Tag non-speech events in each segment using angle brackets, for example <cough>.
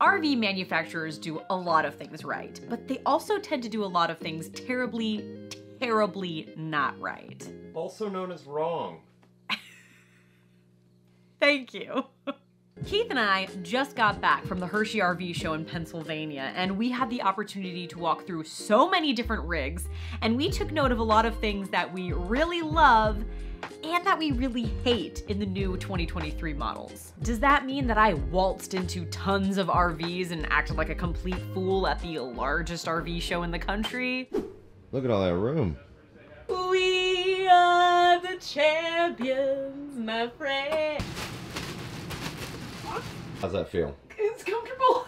RV manufacturers do a lot of things right, but they also tend to do a lot of things terribly, terribly not right. Also known as wrong. <laughs> Thank you. <laughs> Keith and I just got back from the Hershey RV show in Pennsylvania, and we had the opportunity to walk through so many different rigs, and we took note of a lot of things that we really love and that we really hate in the new 2023 models. Does that mean that I waltzed into tons of RVs and acted like a complete fool at the largest RV show in the country? Look at all that room. We are the champions, my friend. How's that feel? It's comfortable.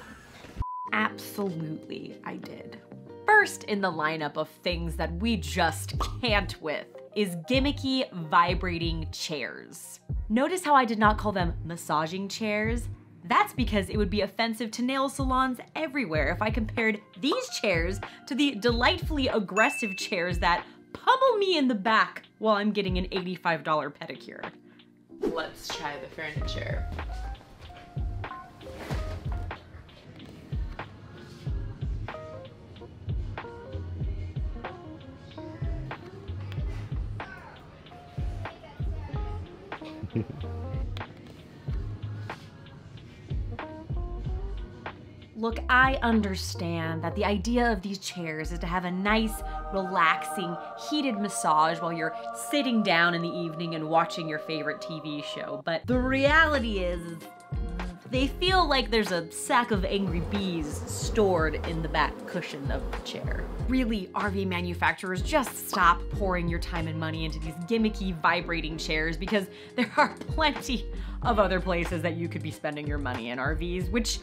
Absolutely, I did. First in the lineup of things that we just can't with is gimmicky vibrating chairs. Notice how I did not call them massaging chairs? That's because it would be offensive to nail salons everywhere if I compared these chairs to the delightfully aggressive chairs that pummel me in the back while I'm getting an $85 pedicure. Let's try the furniture. Look, I understand that the idea of these chairs is to have a nice, relaxing, heated massage while you're sitting down in the evening and watching your favorite TV show, but the reality is, they feel like there's a sack of angry bees stored in the back cushion of the chair. Really, RV manufacturers, just stop pouring your time and money into these gimmicky vibrating chairs because <laughs> there are plenty of other places that you could be spending your money in RVs, which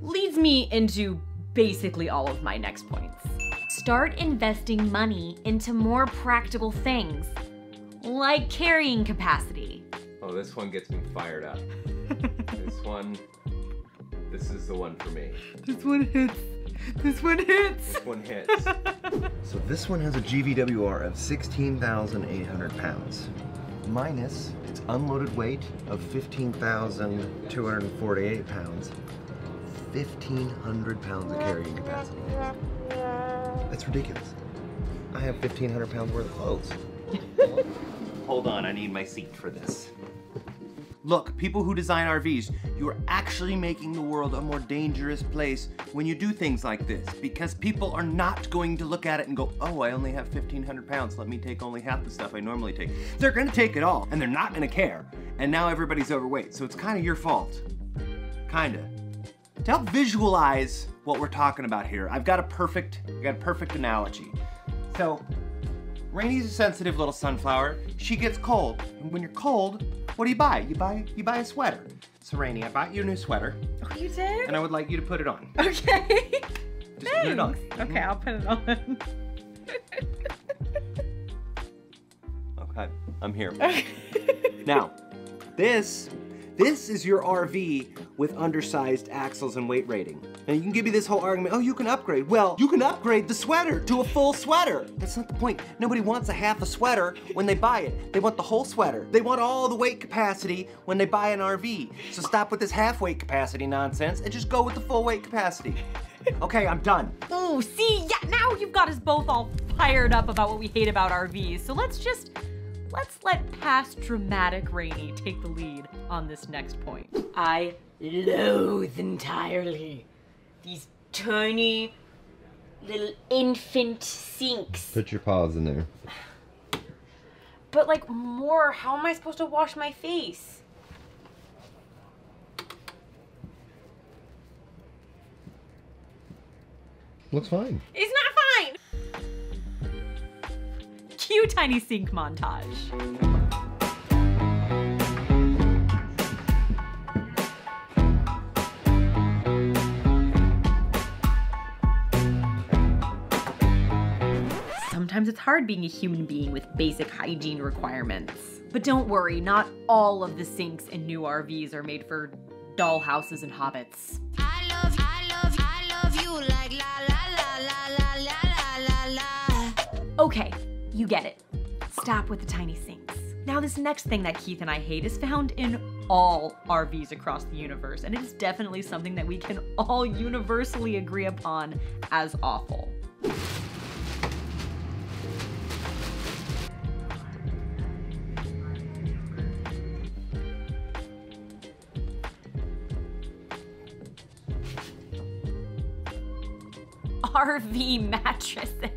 leads me into basically all of my next points. Start investing money into more practical things, like carrying capacity. Oh, this one gets me fired up. This one, this is the one for me. This one hits. This one hits. This one hits. <laughs> So this one has a GVWR of 16,800 pounds, minus its unloaded weight of 15,248 pounds, 1,500 pounds of carrying capacity. That's ridiculous. I have 1,500 pounds worth of clothes. Hold on, I need my seat for this. Look, people who design RVs, you're actually making the world a more dangerous place when you do things like this because people are not going to look at it and go, oh, I only have 1,500 pounds, let me take only half the stuff I normally take. They're gonna take it all and they're not gonna care. And now everybody's overweight, so it's kind of your fault. Kinda. To help visualize what we're talking about here, I've got a perfect, I got a perfect analogy. So, Raini's a sensitive little sunflower. She gets cold. And when you're cold, what do you buy? You buy you buy a sweater. So Raini, I bought you a new sweater, Oh, you did? and I would like you to put it on. Okay. Just put it on. Thanks. Okay, mm-hmm. I'll put it on. Okay, I'm here. now, this this is your RV with undersized axles and weight rating. And you can give me this whole argument, oh, you can upgrade. Well, you can upgrade the sweater to a full sweater. That's not the point. Nobody wants a half a sweater when they buy it. They want the whole sweater. They want all the weight capacity when they buy an RV. So stop with this half weight capacity nonsense and just go with the full weight capacity. Okay, I'm done. Ooh, see, yeah, now you've got us both all fired up about what we hate about RVs. So let's just, let's let past dramatic Raini take the lead on this next point. I loathe entirely these tiny little infant sinks. Put your paws in there. But like more, how am I supposed to wash my face? Looks fine. It's not fine! Cue tiny sink montage. Sometimes it's hard being a human being with basic hygiene requirements. But don't worry, not all of the sinks in new RVs are made for dollhouses and hobbits. I love, I love, I love you like la la la la la la la la la. Okay, you get it. Stop with the tiny sinks. Now, this next thing that Keith and I hate is found in all RVs across the universe, and it is definitely something that we can all universally agree upon as awful. RV mattresses.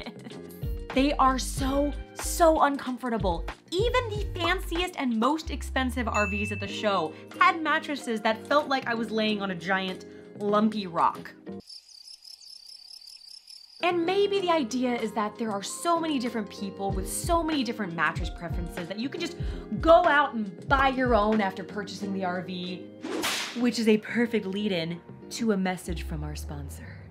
They are so, so uncomfortable. Even the fanciest and most expensive RVs at the show had mattresses that felt like I was laying on a giant, lumpy rock. And maybe the idea is that there are so many different people with so many different mattress preferences that you can just go out and buy your own after purchasing the RV, which is a perfect lead in to a message from our sponsor.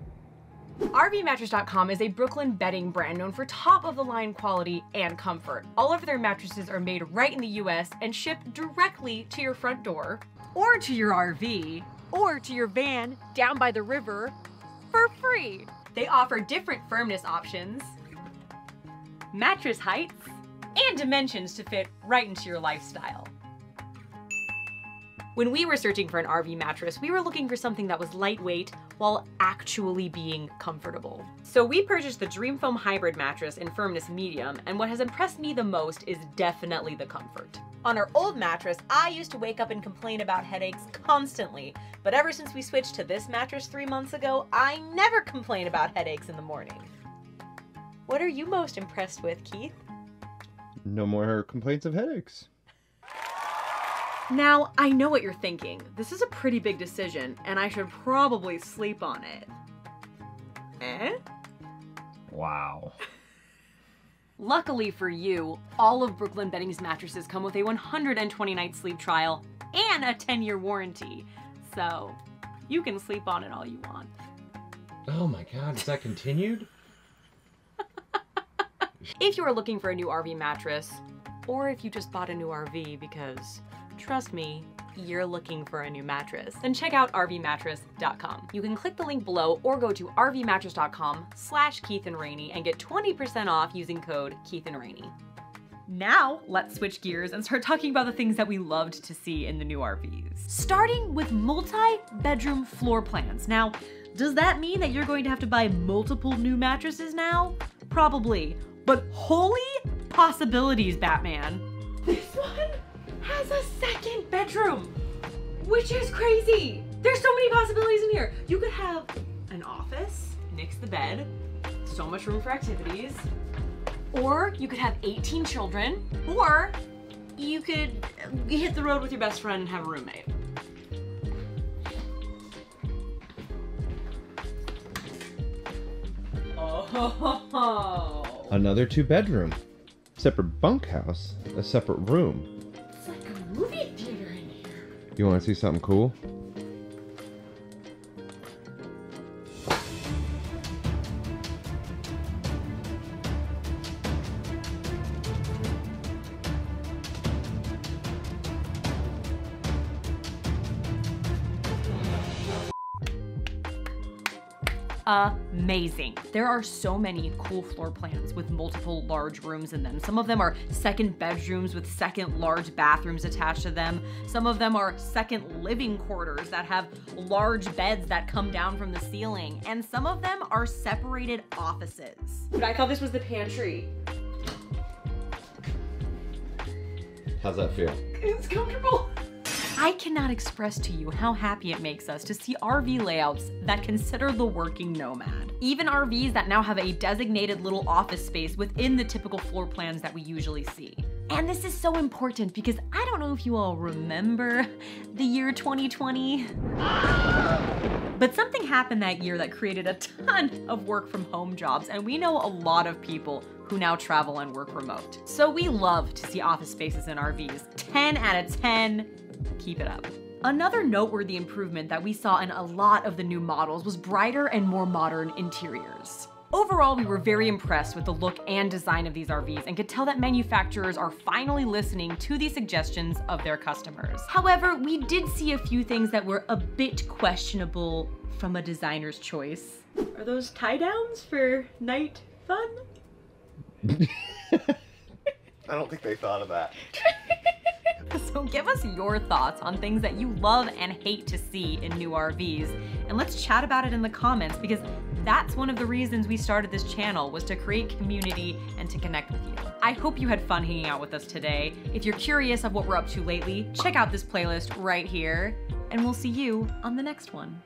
RVmattress.com is a Brooklyn bedding brand known for top of the line quality and comfort. All of their mattresses are made right in the US and shipped directly to your front door Or to your RV. or to your van down by the river for free. They offer different firmness options, mattress heights, and dimensions to fit right into your lifestyle. When we were searching for an RV mattress, we were looking for something that was lightweight while actually being comfortable. So we purchased the Dreamfoam Hybrid mattress in firmness medium, and what has impressed me the most is definitely the comfort. On our old mattress, I used to wake up and complain about headaches constantly, but ever since we switched to this mattress three months ago, I never complain about headaches in the morning. What are you most impressed with, Keith? No more complaints of headaches. Now, I know what you're thinking. This is a pretty big decision, and I should probably sleep on it. Eh? Wow. <laughs> Luckily for you, all of Brooklyn Bedding's mattresses come with a 120 night sleep trial and a 10 year warranty. So, you can sleep on it all you want. Oh my god, is that continued? <laughs> If you are looking for a new RV mattress, or if you just bought a new RV because, trust me, you're looking for a new mattress, then check out rvmattress.com. You can click the link below or go to rvmattress.com slash Keith and Raini and get 20% off using code Keith and Raini. Now, let's switch gears and start talking about the things that we loved to see in the new RVs. Starting with multi-bedroom floor plans. Now, does that mean that you're going to have to buy multiple new mattresses now? Probably. But holy possibilities, Batman. <laughs> This one has a second bedroom, which is crazy. There's so many possibilities in here. You could have an office next to the bed, so much room for activities, or you could have 18 children, or you could hit the road with your best friend and have a roommate. <laughs> Oh, Another two bedroom. Separate bunkhouse. A separate room. You want to see something cool? Amazing. There are so many cool floor plans with multiple large rooms in them. Some of them are second bedrooms with second large bathrooms attached to them. Some of them are second living quarters that have large beds that come down from the ceiling. And some of them are separated offices. But I thought this was the pantry. How's that feel? It's comfortable. <laughs> I cannot express to you how happy it makes us to see RV layouts that consider the working nomad. Even RVs that now have a designated little office space within the typical floor plans that we usually see. And this is so important because I don't know if you all remember the year 2020. But something happened that year that created a ton of work from home jobs, and we know a lot of people who now travel and work remote. So we love to see office spaces in RVs. 10 out of 10. Keep it up. Another noteworthy improvement that we saw in a lot of the new models was brighter and more modern interiors. Overall, we were very impressed with the look and design of these RVs and could tell that manufacturers are finally listening to the suggestions of their customers. However, we did see a few things that were a bit questionable from a designer's choice. Are those tie downs for night fun? <laughs> I don't think they thought of that. <laughs> <laughs> So give us your thoughts on things that you love and hate to see in new RVs, and let's chat about it in the comments because that's one of the reasons we started this channel was to create community and to connect with you. I hope you had fun hanging out with us today. If you're curious of what we're up to lately, check out this playlist right here, and we'll see you on the next one.